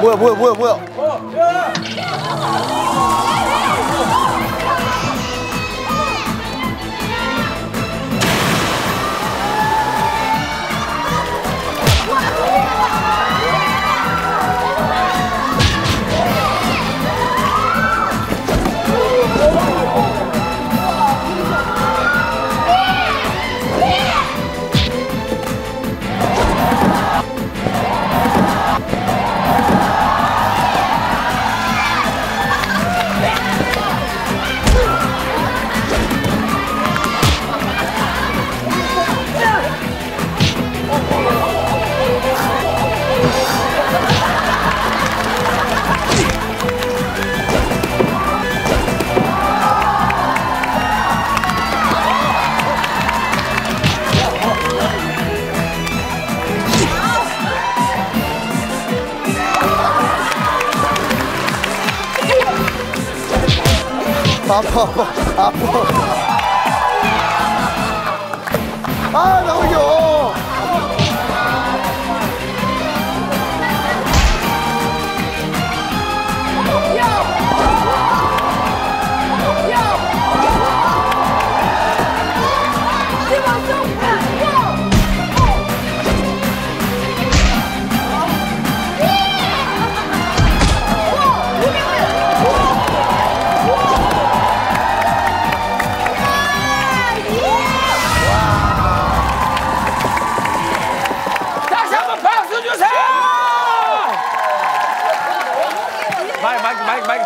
뭐야 뭐야 뭐야 뭐야 아파. 아파. 아파 아 나오겨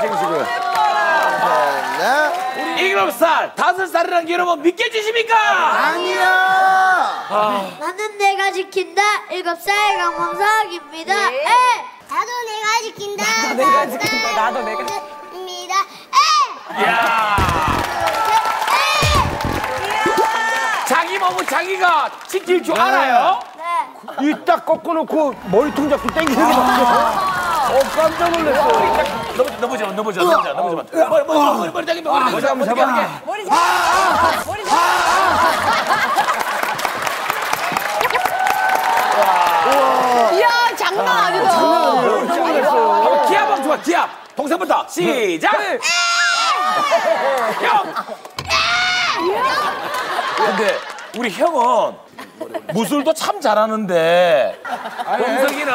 챙기시고요. 네 일곱 살, 다섯 살이라는 게 여러분 믿겨지십니까? 아니야 나는 내가 지킨다 일곱 살 강범석입니다. 에! 나도 내가 지킨다. 나도 내가 지킨다. 나도 내가 지킨다. 에! 이야. 자기 몸은 자기가 지킬 줄 알아요? 네. 이딱 꺾어놓고 머리통 잡고 땡기는 게 막. 어 깜짝 놀랐어. 넘어져, 넘어져, 넘어져, 넘어져, 넘어져. 머리, 머리, 머리, 머리, 자기 머리, 머리, 잡아, 머리, 잡아. 머리, 이야 장난 아니다. 한번 기합 한번 좋아, 기합. 동생부터 시작. 형. 근데 우리 형은 무술도 참 잘하는데 동석이는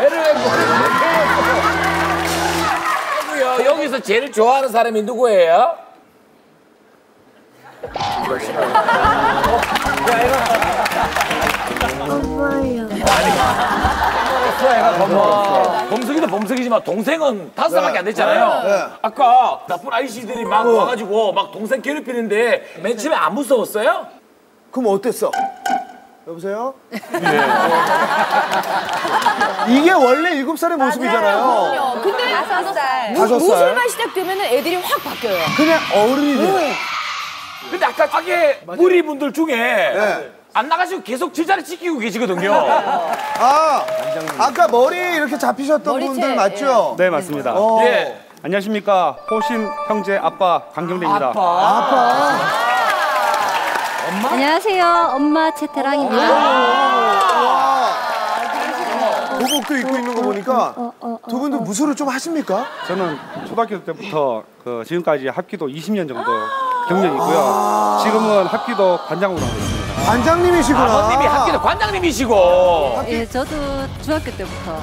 애를 왜 누구요? 여기서 제일 좋아하는 사람이 누구예요? 엄마요. 범석이도 범석이지만 동생은 다섯 살밖에 안 됐잖아요. 아까 나쁜 아이씨들이 막 와가지고 막 동생 괴롭히는데 맨 처음에 안 무서웠어요? 그럼 어땠어? 여보세요? 이게 원래 일곱 살의 모습이잖아요 근데 다섯 살. 다섯 살 무술만 시작되면 애들이 확 바뀌어요. 그냥 어른이 돼 근데 아까 가게 무리 분들 중에 네. 안 나가시고 계속 제자리 지키고 계시거든요. 아, 아까 머리 이렇게 잡히셨던 머리채, 분들 맞죠? 네 맞습니다. 어. 예. 안녕하십니까 호신 형제 아빠 강경대입니다. 아파. 안녕하세요. 엄마 최태랑입니다. 와. 교복도 입고 있는 거 보니까 두 분도 무술을 좀 하십니까? 저는 초등학교 때부터 그 지금까지 합기도 20년 정도 경력이 있고요. 지금은 합기도 관장으로 하고 있습니다. 관장님이시구나. 아버님이 학교도 관장님이시고 예, 저도 중학교 때부터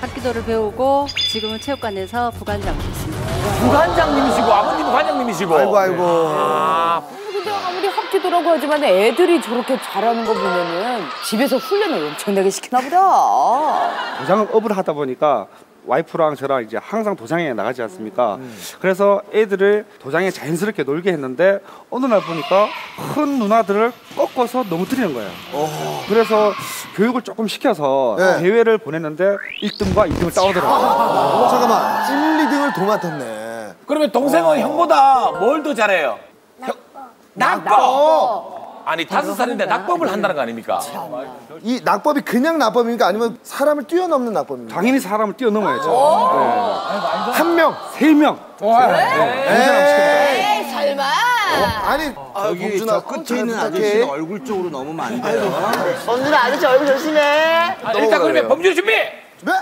합기도를 배우고 지금은 체육관에서 부관장을 했습니다. 부관장님이시고 아버님이 관장님이시고. 아이고 아이고. 아, 근데 아무리 합기도라고 하지만 애들이 저렇게 잘하는 거 보면은 집에서 훈련을 엄청나게 시키나 보다. 도장을 업을 하다 보니까 와이프랑 저랑 이제 항상 도장에 나가지 않습니까? 그래서 애들을 도장에 자연스럽게 놀게 했는데 어느 날 보니까 큰 누나들을 꺾어서 넘어뜨리는 거예요. 그래서 교육을 조금 시켜서 네. 대회를 보냈는데 1등과 2등을 따오더라고요. 잠깐만. 1, 2등을 도맡았네. 그러면 동생은 형보다 뭘 더 잘해요? 낙법. 어. 아니 다섯 살인데 낙법을 한다는 거 아닙니까? 이 낙법이 그냥 낙법입니까? 아니면 사람을 뛰어넘는 낙법입니까? 당연히 사람을 뛰어넘어야죠. 한 명. 세 명. 에이. 에이 설마. 아니, 여기 저 끝에 있는 아저씨는 얼굴 쪽으로 넘으면 안 돼요. 아, 일단 그러면 범죄 준비. 네.